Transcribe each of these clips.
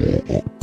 Whoop.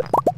you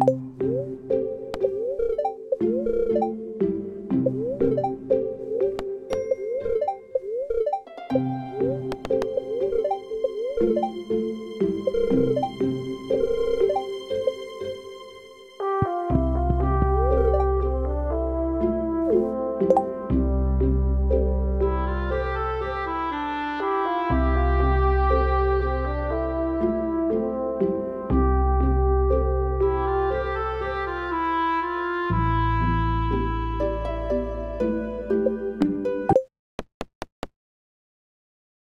you